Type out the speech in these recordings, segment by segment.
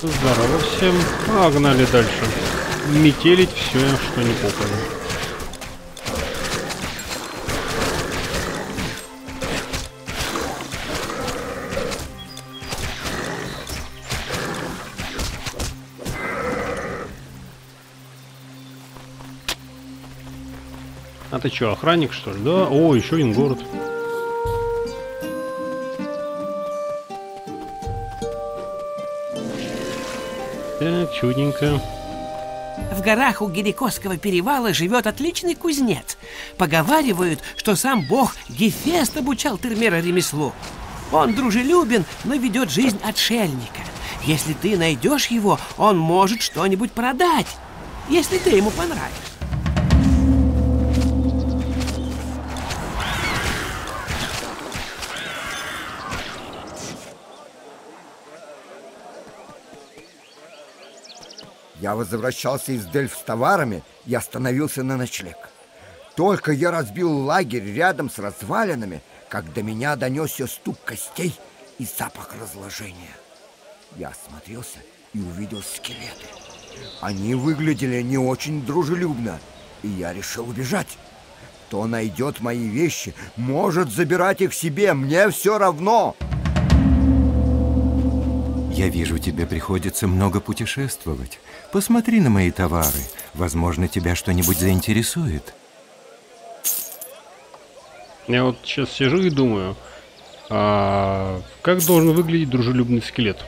Здорово всем. Погнали дальше. Метелить все, что не попало. А ты что, охранник что ли? Да. О, еще один город. Чудненько. В горах у Геликосского перевала живет отличный кузнец. Поговаривают, что сам бог Гефест обучал Термера ремеслу. Он дружелюбен, но ведет жизнь отшельника. Если ты найдешь его, он может что-нибудь продать, если ты ему понравишься. Я возвращался из Дельф с товарами и остановился на ночлег. Только я разбил лагерь рядом с развалинами, как до меня донесся стук костей и запах разложения. Я осмотрелся и увидел скелеты. Они выглядели не очень дружелюбно, и я решил убежать. Кто найдет мои вещи, может забирать их себе, мне все равно. Я вижу, тебе приходится много путешествовать. Посмотри на мои товары. Возможно, тебя что-нибудь заинтересует. Я вот сейчас сижу и думаю, а как должен выглядеть дружелюбный скелет?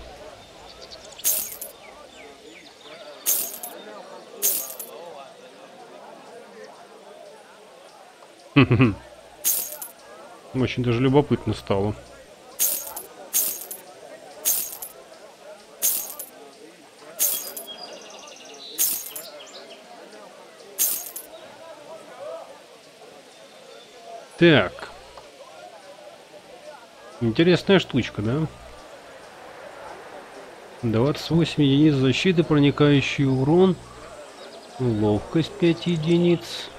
Очень даже любопытно стало. Так. Интересная штучка, да? 28 единиц защиты, проникающий урон. Ловкость 5 единиц.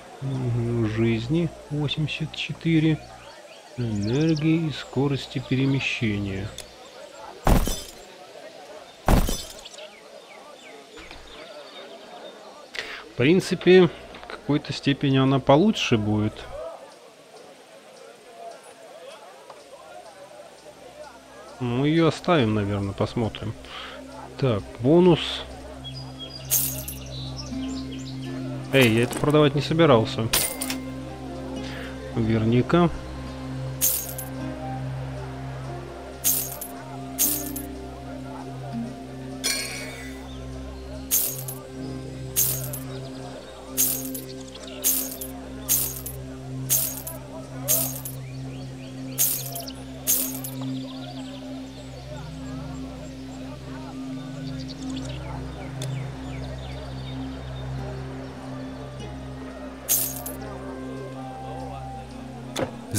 Жизни 84. Энергии и скорости перемещения. В принципе, в какой-то степени она получше будет. Мы ее оставим, наверное, посмотрим. Так, бонус. Эй, я это продавать не собирался. Верни-ка.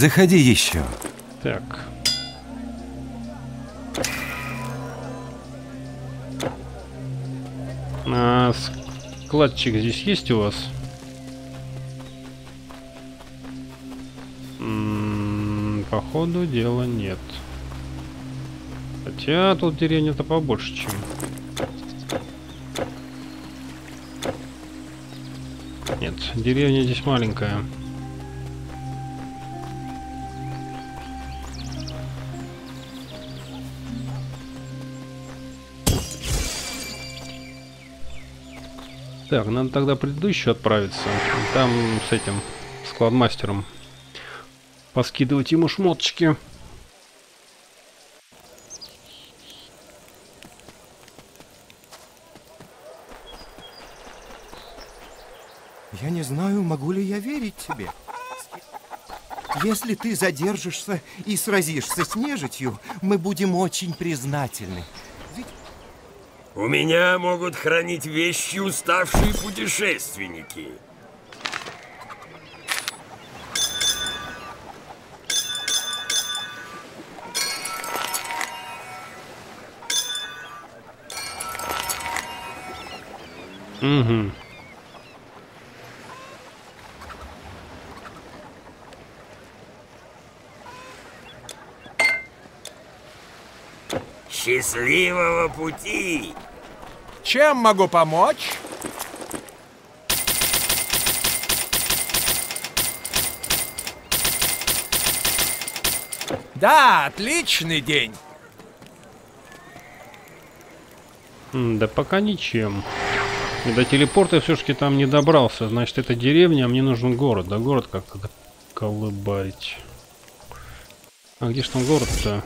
Заходи еще. Так. А складчик здесь есть у вас? Походу дела нет. Хотя тут деревня-то побольше, чем... Нет, деревня здесь маленькая. Так, надо тогда предыдущую отправиться. Там с этим складмастером поскидывать ему шмоточки. Я не знаю, могу ли я верить тебе. Если ты задержишься и сразишься с нежитью, мы будем очень признательны. У меня могут хранить вещи уставшие путешественники. Угу. Счастливого пути! Чем могу помочь? Да, отличный день. Да пока ничем. И До телепорта все-таки там не добрался. Значит, это деревня, а мне нужен город. Да город как-то колыбать. А где ж там город-то?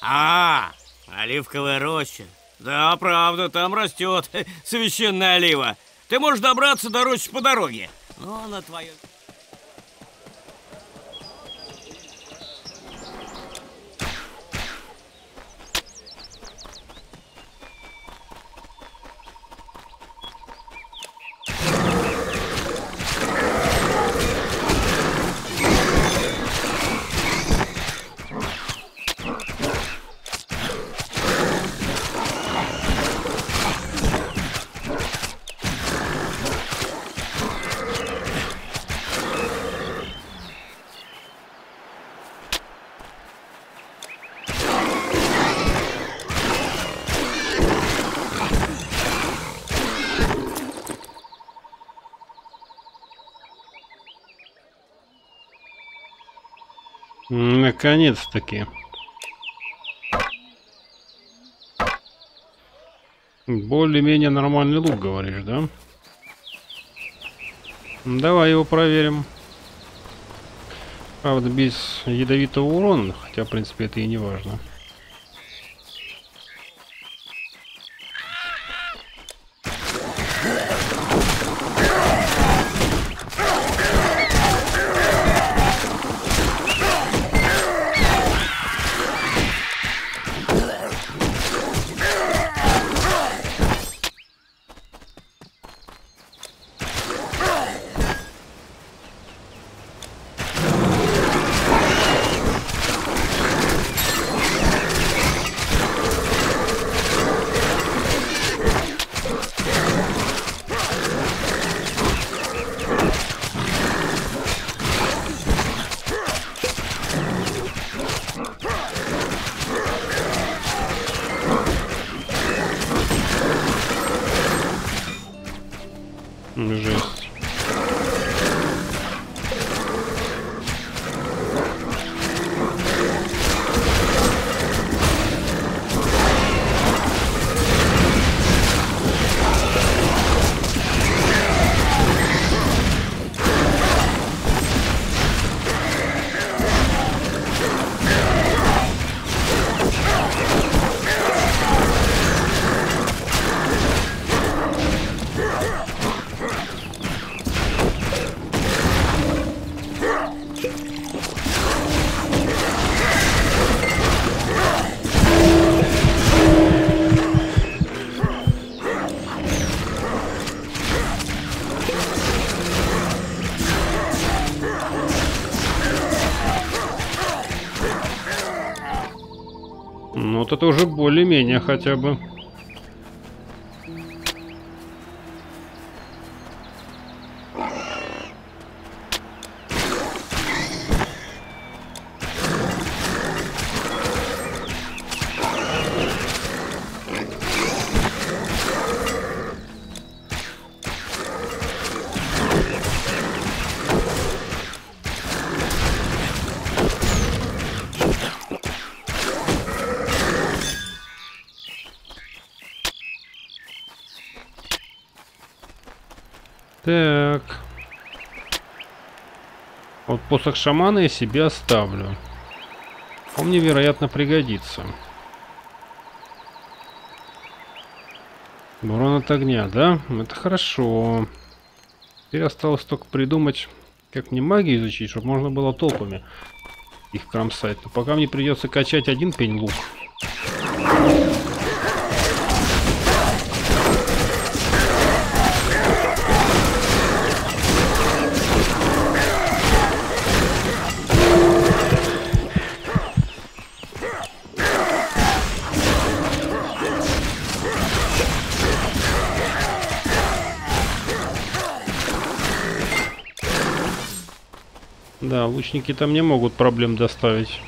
А, оливковая роща. Да, правда, там растет священная олива. Ты можешь добраться до рощи по дороге. Но на твое... Наконец-таки. Более-менее нормальный лук, говоришь, да? Давай его проверим. Правда, без ядовитого урона, хотя, в принципе, это и не важно. Это уже более-менее хотя бы. Так. Вот посох шамана я себе оставлю. Он мне, вероятно, пригодится. Урон от огня, да? Это хорошо. Теперь осталось только придумать, как мне магию изучить, чтобы можно было толпами их кромсать. Но пока мне придется качать один пень лук. лучники-то мне могут проблем доставить.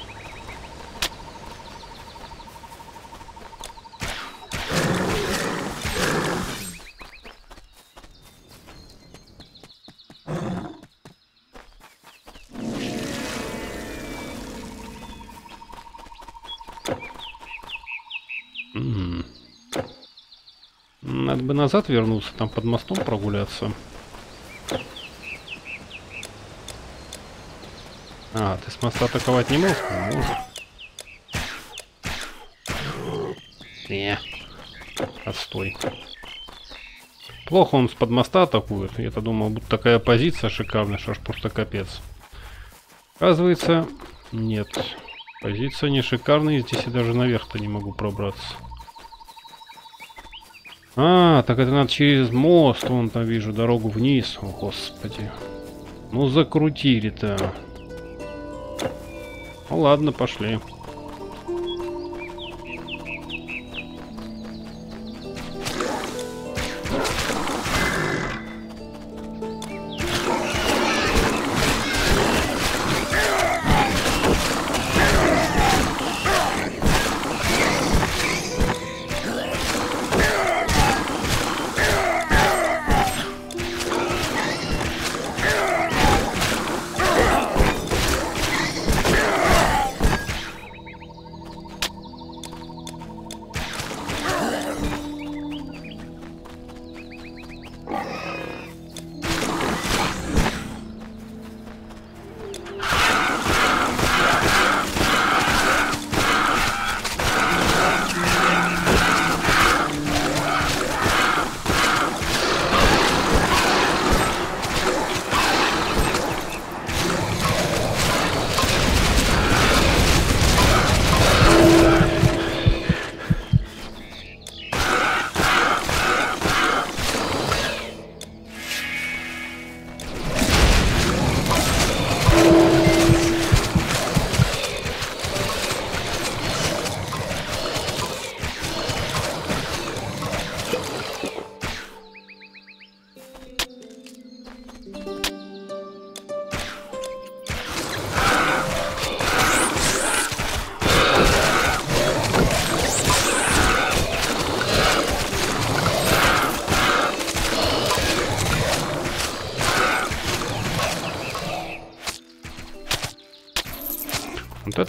Надо бы назад вернуться, там под мостом прогуляться. А, ты с моста атаковать не можешь? Может. Не. Отстой. Плохо он с-под моста атакует. Я-то думал, будет такая позиция шикарная, что аж просто капец. Оказывается, нет. Позиция не шикарная, здесь я даже наверх-то не могу пробраться. А, так это надо через мост, вон там вижу дорогу вниз. О, господи. Ну закрутили-то. Ну ладно, пошли.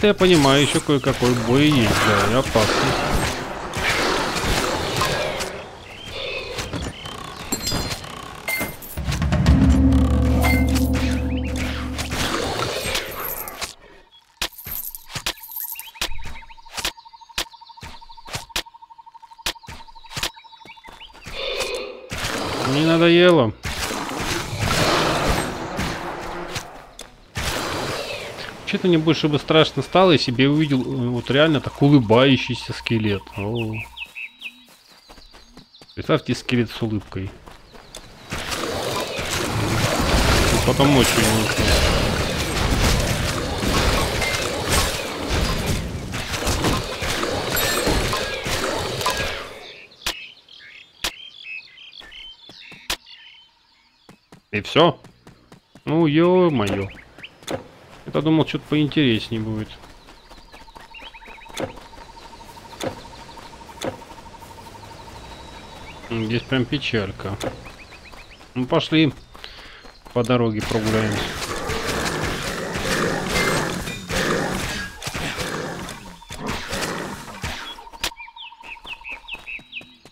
Это я понимаю, еще кое-какой бой есть, да, и. Не надоело. Вообще-то мне больше бы страшно стало, если бы я увидел э, вот реально так улыбающийся скелет. О. Представьте скелет с улыбкой. Потом очень лучше. И все? Ну, ё-моё. Я думал, что-то поинтереснее будет. Здесь прям печалька. Ну, пошли по дороге прогуляемся.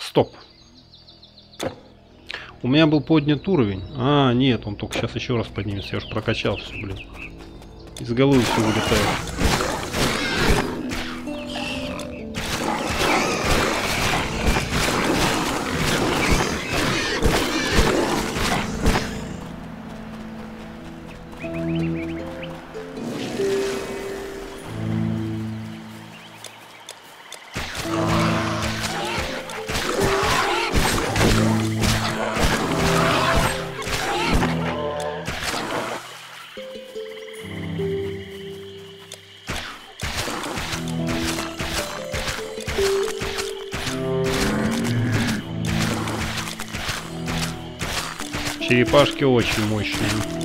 Стоп. У меня был поднят уровень. А, нет, он только сейчас еще раз поднимется. Я уж прокачал все, блин. Из головы все вылетает. Черепашки очень мощные.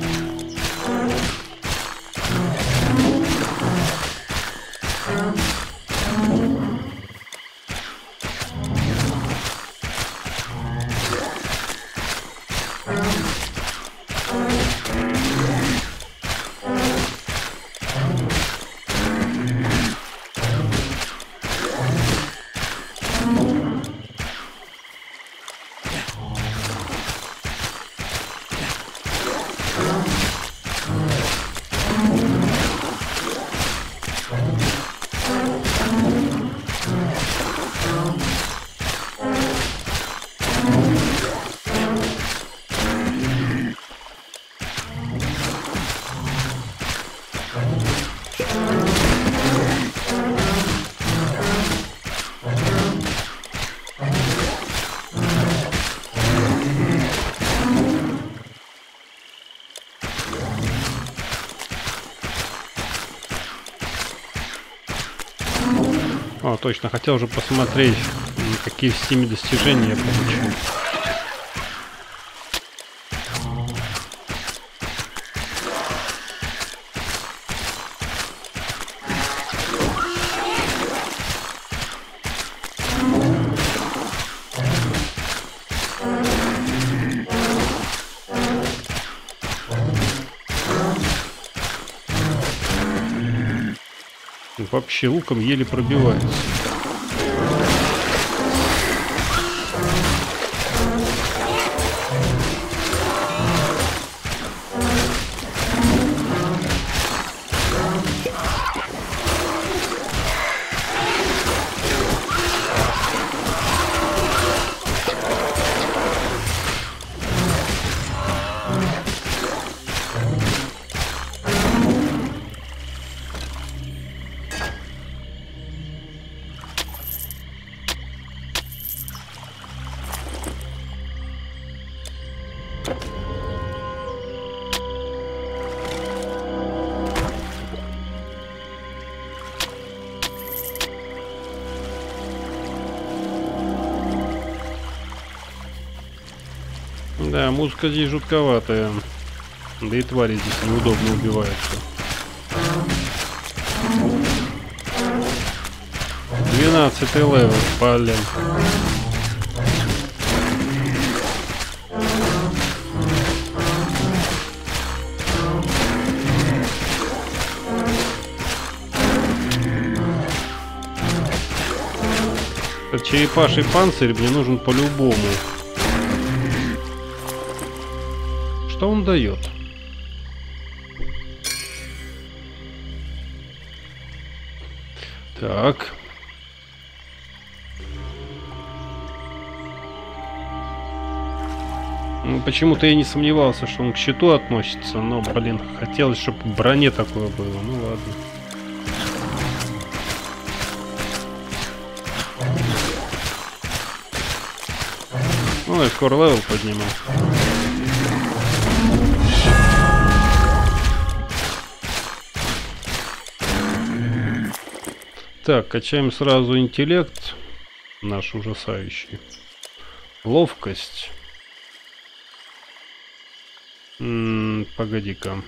Точно, хотел уже посмотреть, какие в стиме достижения я получил. Вообще луком еле пробивается. Да, музыка здесь жутковатая. Да и твари здесь неудобно убиваются. 12 level, блин. Черепаший панцирь мне нужен по-любому. Что он дает? Так. Ну, Почему-то я не сомневался, что он к щиту относится, но, блин, хотелось, чтобы броне такое было. Ну ладно. Ну, я скоро level подниму. Так, качаем сразу интеллект. Наш ужасающий. Ловкость. Погоди-ка.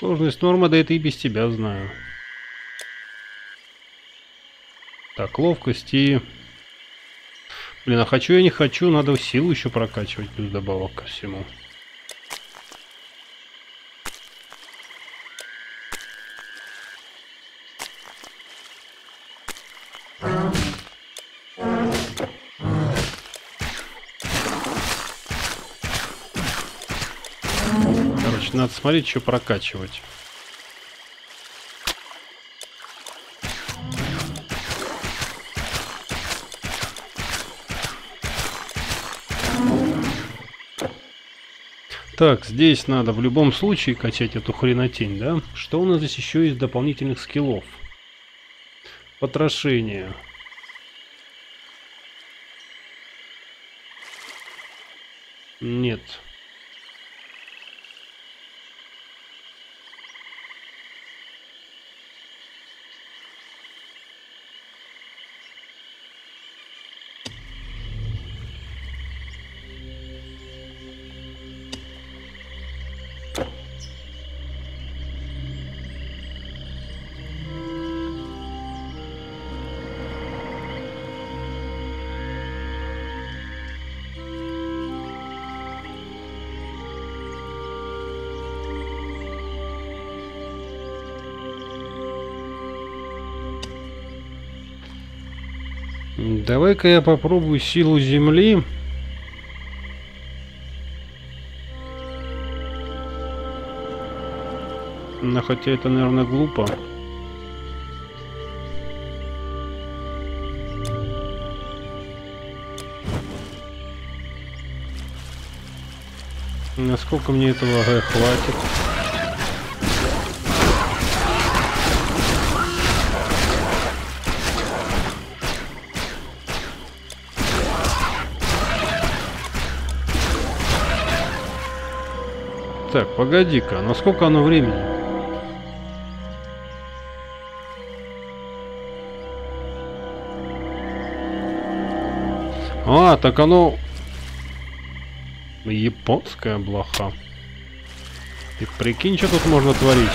Сложность норма, да это и без тебя знаю. Так, ловкость и... Блин, а хочу я не хочу, надо силу еще прокачивать, плюс добавок ко всему. Короче, надо смотреть, что прокачивать. Так, здесь надо в любом случае качать эту хренотень, да? Что у нас здесь еще из дополнительных скиллов? Потрошение. Нет. Давай-ка я попробую силу земли. Но хотя это, наверное, глупо. Насколько мне этого хватит? Так, погоди-ка, на сколько оно времени? А, так оно... Японская блоха. Ты прикинь, что тут можно творить.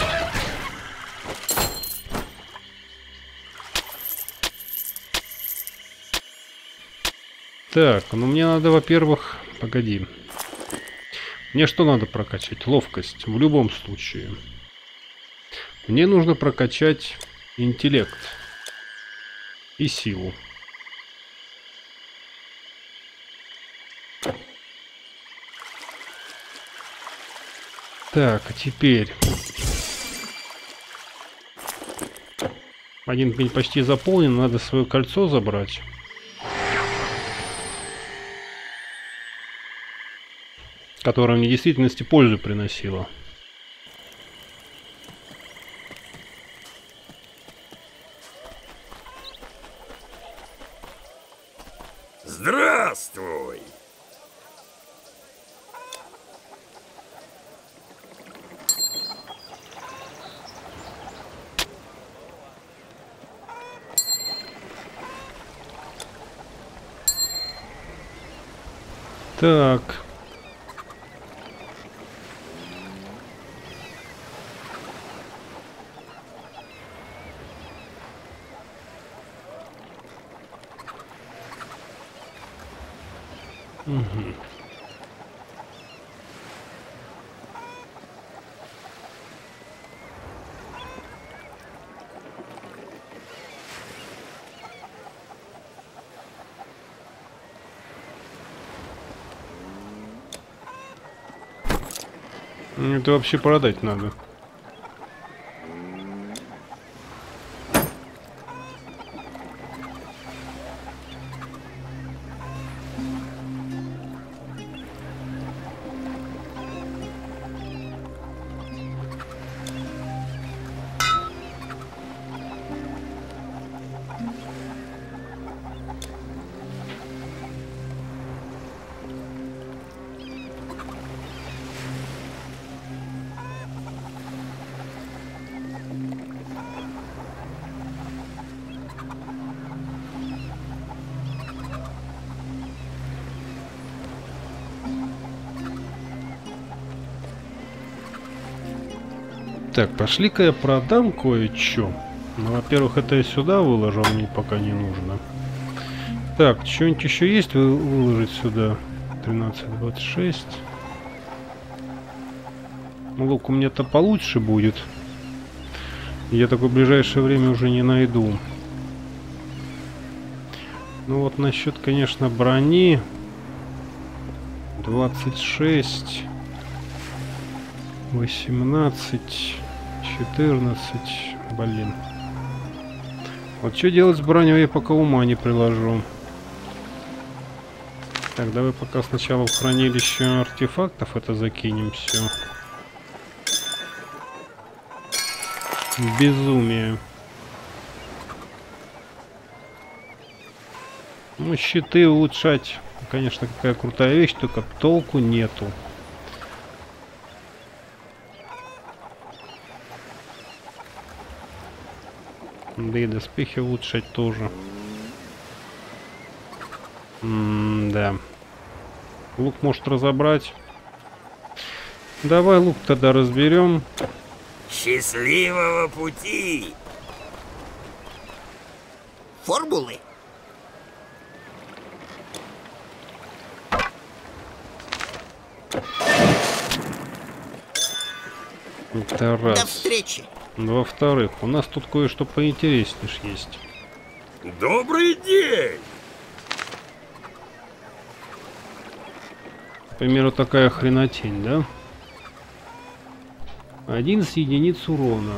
Так, ну мне надо, во-первых... Погоди. Мне что надо прокачать? Ловкость. В любом случае. Мне нужно прокачать интеллект. И силу. Так, а теперь... Один пень почти заполнен, надо свое кольцо забрать. Которое мне в действительности пользу приносило. Здравствуй! Так. Мгм. Ну, Это вообще продать надо. Так, пошли-ка я продам кое-что. Ну, во-первых, это я сюда выложу, а мне пока не нужно. Так, что-нибудь еще есть вы выложить сюда? 13.26. Ну, лук у меня-то получше будет. Я такое ближайшее время уже не найду. Ну вот насчет, конечно, брони. 26. 18. 14. Блин. Вот что делать с броней, я пока ума не приложу. Так, давай пока сначала в хранилище артефактов это закинем все. Безумие. Ну, щиты улучшать, конечно, какая крутая вещь, только толку нету. Да и доспехи улучшать тоже. М да. Лук может разобрать. Давай лук тогда разберем. Счастливого пути! Формулы? Это До встречи. Во-вторых, у нас тут кое-что поинтереснее есть. Добрый день! К примеру, такая хренотень, да? 11 единиц урона.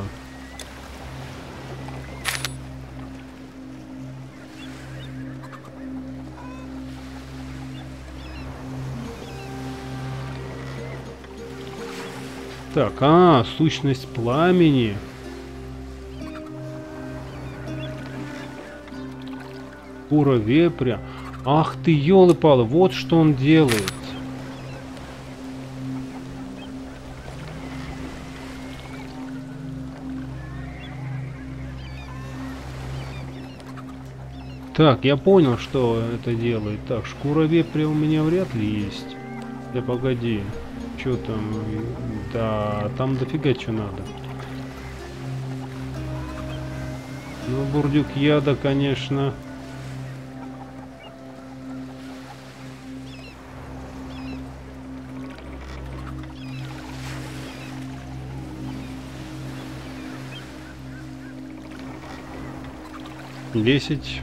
Так, а, сущность пламени. Кура вепря. Ах ты, елы-палы, вот что он делает. Так, я понял, что это делает. Так, шкура вепря у меня вряд ли есть. Да погоди. Что там? Да, там дофига что надо. Ну, бурдюк яда, конечно. Десять.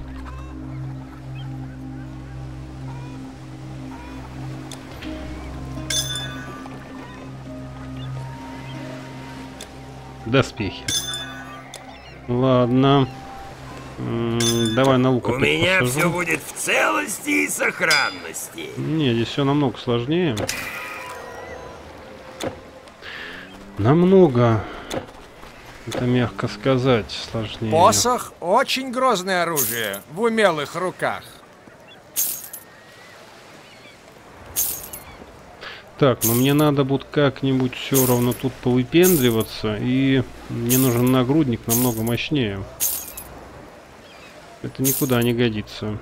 Доспехи. Ладно. М -м, давай на лук У меня посажу. все будет в целости и сохранности. Не, здесь все намного сложнее. Намного. Это мягко сказать сложнее. Посох — очень грозное оружие в умелых руках. Так, но мне надо будет как-нибудь все равно тут повыпендриваться. И мне нужен нагрудник намного мощнее. Это никуда не годится.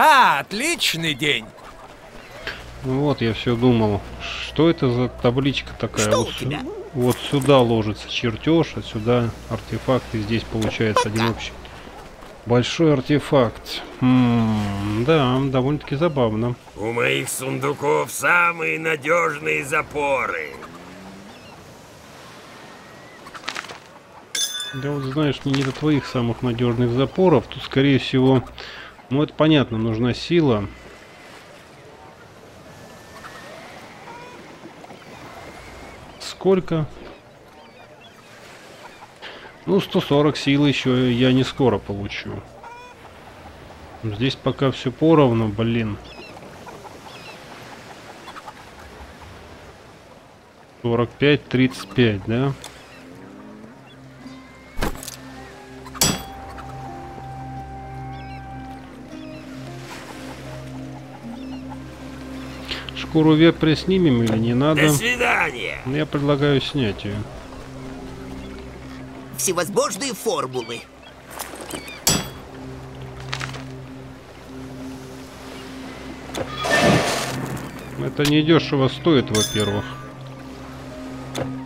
Да, отличный день. Ну Вот, я все думал, что это за табличка такая? Что вот, у тебя? вот сюда ложится чертеж, а сюда артефакт, и здесь получается один общий. Большой артефакт. М, да, довольно-таки забавно. У моих сундуков самые надежные запоры. Да вот знаешь, не до твоих самых надежных запоров. Тут, скорее всего, ну это понятно, нужна сила. Сколько? Ну, 140 сил еще я не скоро получу. Здесь пока все поровну, блин. 45, 35, да? Шкуру вепря снимем или не надо? До свидания. Я предлагаю снять ее. Всевозможные формулы. Это недешево стоит, во-первых.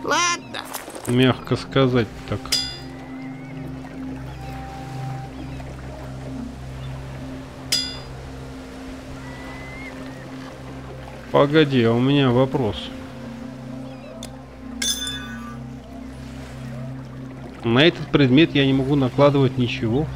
Ладно. Мягко сказать так. Погоди, а у меня вопрос. На этот предмет я не могу накладывать ничего.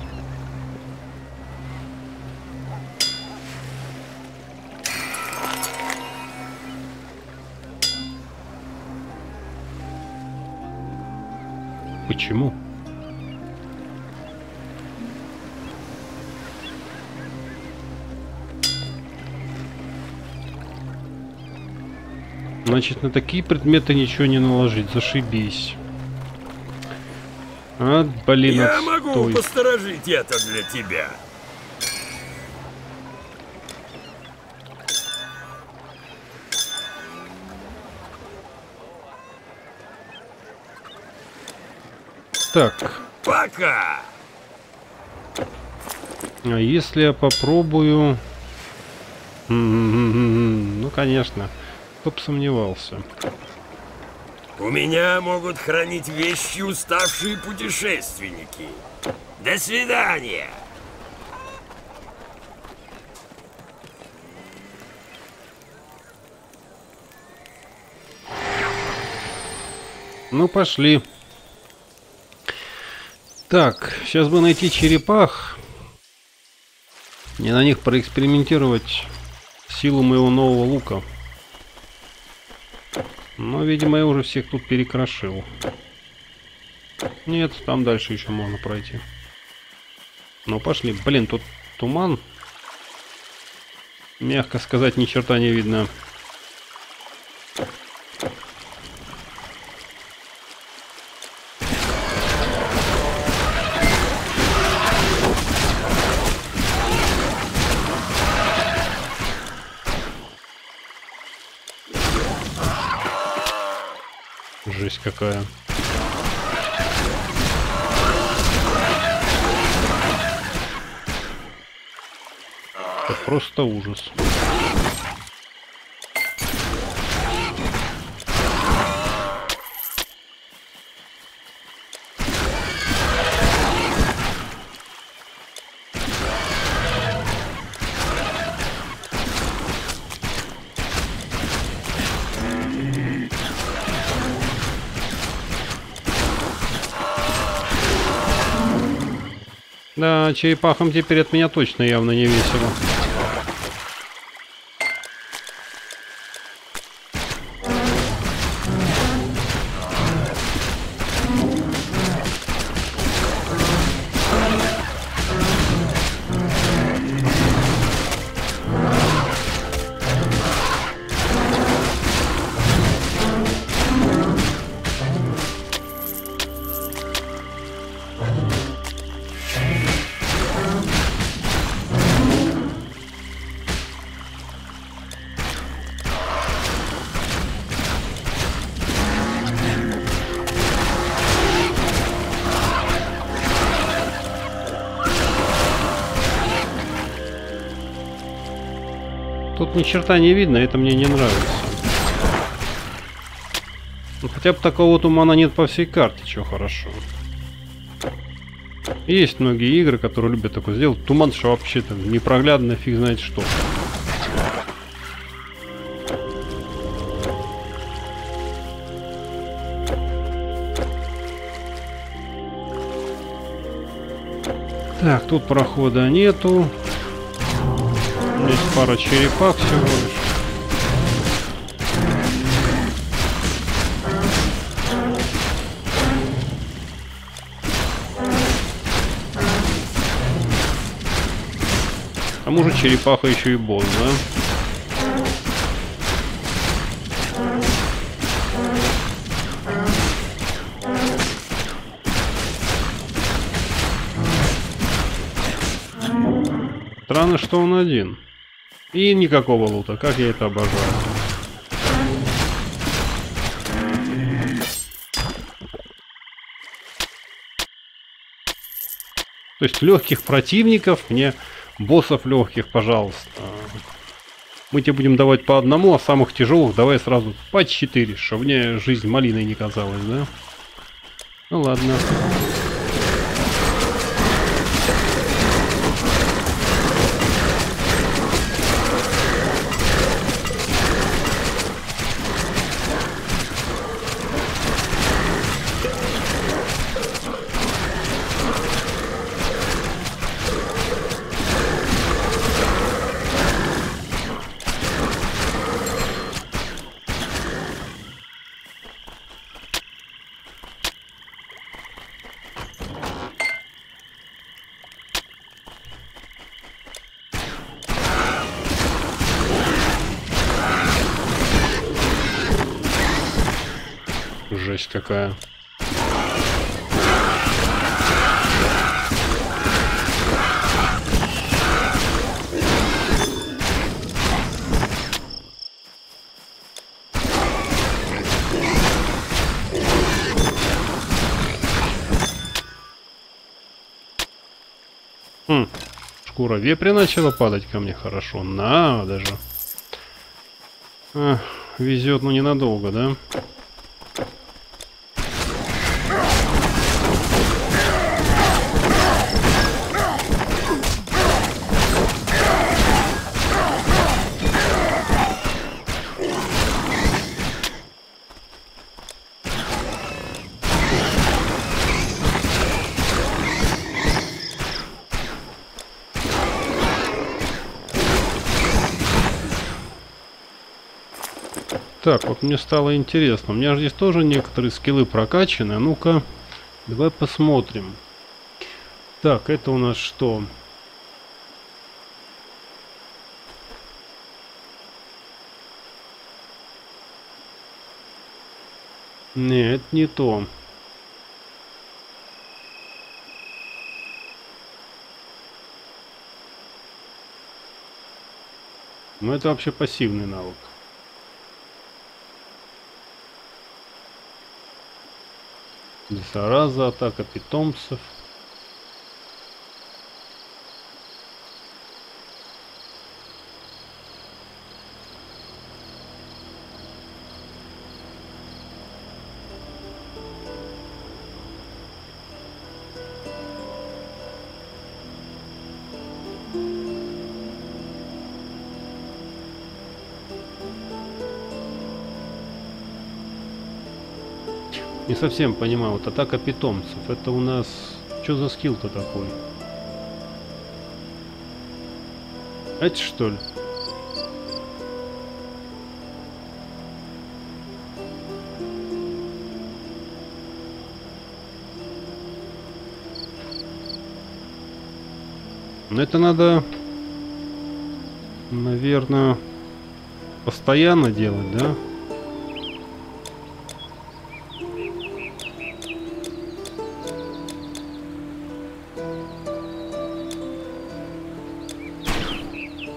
Значит, на такие предметы ничего не наложить. Зашибись. А, блин, Я могу отстой. посторожить это для тебя. Так, Пока. а если я попробую... Ну, конечно. Кто бы сомневался. У меня могут хранить вещи уставшие путешественники. До свидания. Ну, пошли. Так, сейчас бы найти черепах. И на них проэкспериментировать силу моего нового лука. Но, видимо, я уже всех тут перекрошил. Нет, там дальше еще можно пройти. Ну, пошли. Блин, тут туман. Мягко сказать, ни черта не видно. Жесть какая. Это просто ужас. Черепахам теперь от меня точно явно не весело. Ни черта не видно, это мне не нравится. Ну, хотя бы такого тумана нет по всей карте, что хорошо. Есть многие игры, которые любят такое сделать. Туман, что вообще-то непроглядно, фиг знает что. Так, тут прохода нету. Есть пара черепах всего лишь. К тому же черепаха еще и босс, да? Странно, что он один. И никакого лута, как я это обожаю. То есть легких противников, мне боссов легких, пожалуйста. Мы тебе будем давать по одному, а самых тяжелых давай сразу по четыре, чтобы мне жизнь малиной не казалась, да? Ну ладно. Жесть какая. Хм, шкура вепря начала падать ко мне хорошо. Надо же. Ах, везет, но ненадолго, да? Так, вот мне стало интересно. У меня же здесь тоже некоторые скиллы прокачаны. Ну-ка, давай посмотрим. Так, это у нас что? Нет, не то. Ну это вообще пассивный навык. Зараза, атака питомцев. Совсем понимаю, вот атака питомцев, это у нас... Что за скилл-то такой? Это что ли? Но это надо, наверное, постоянно делать, да?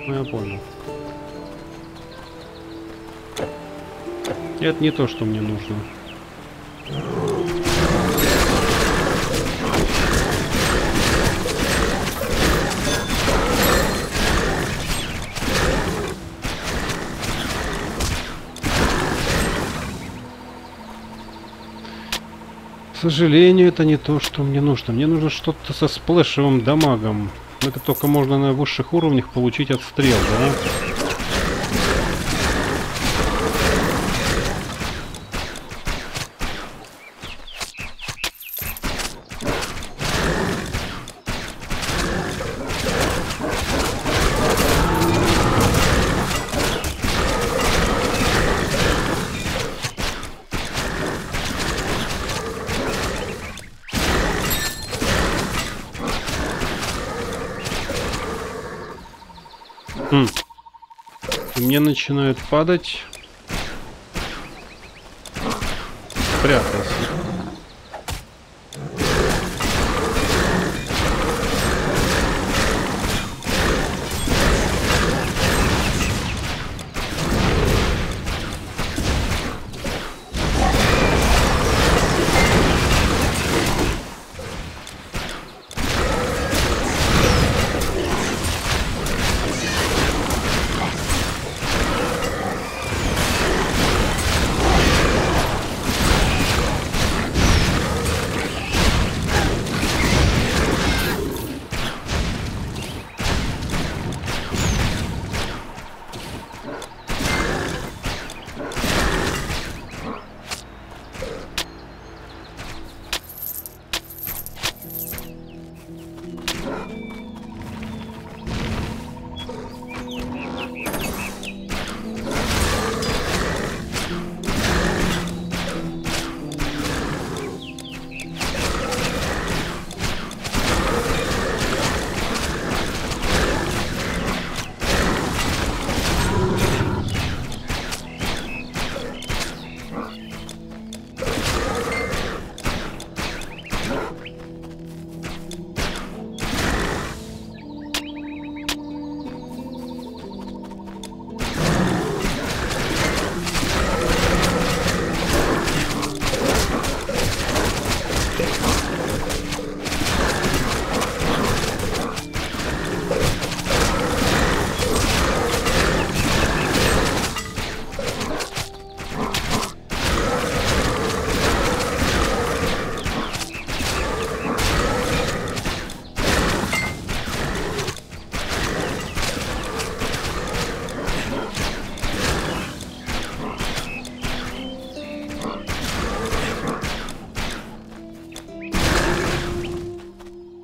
Ну, я понял. Это не то, что мне нужно. К сожалению, это не то, что мне нужно. Мне нужно что-то со сплэшевым дамагом. Это только можно на высших уровнях получить от стрел, да? Мне начинают падать. Спрятался.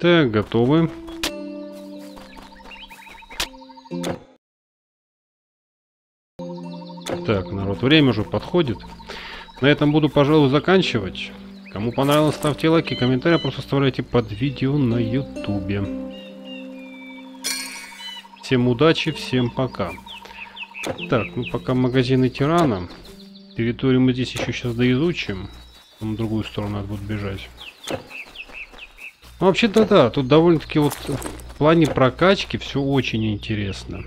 Так, готовы. Так, народ, время уже подходит. На этом буду, пожалуй, заканчивать. Кому понравилось, ставьте лайки, комментарии просто оставляйте под видео на ютубе. Всем удачи, всем пока. Так, ну пока магазины тирана. Территорию мы здесь еще сейчас доизучим. В другую сторону надо будет бежать. Ну, вообще-то да, тут довольно-таки вот в плане прокачки все очень интересно.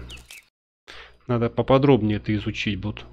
Надо поподробнее это изучить будет.